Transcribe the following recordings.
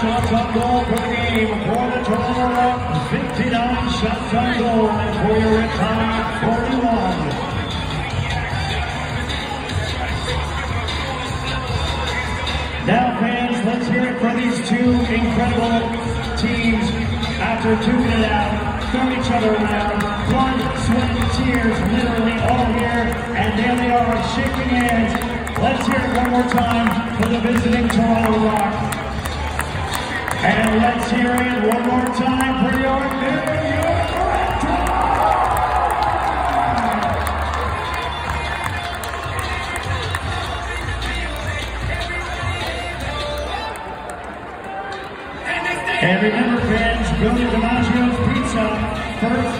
shots on goal per game for the Toronto Rock. 59 shots on goal and for your Riptide, 41. Now fans, let's hear it for these two incredible teams after two it out, throwing each other around, blood, sweat, tears, literally all here, and there they are shaking hands. Let's hear it one more time for the visiting Toronto Rock. And let's hear it one more time for your New York And remember, fans, to DiMaggio's Pizza first.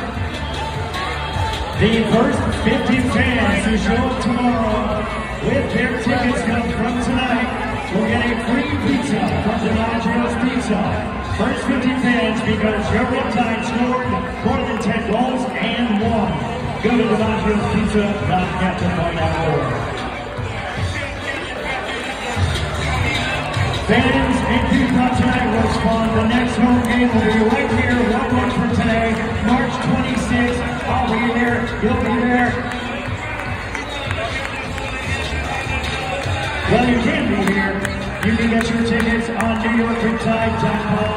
The first 50 fans who show up tomorrow with their tickets come from tonight will get a free pizza from DiMaggio's Pizza. First 50 fans because your Riptide scored more than 10 goals and won. Go to DiMaggio'spizza.net to find out more. Fans, you thought tonight was fun, the next home game will be right here, one month from today, March 26th. I'll be there, you'll be there. Get your tickets on NewYorkRiptide.com.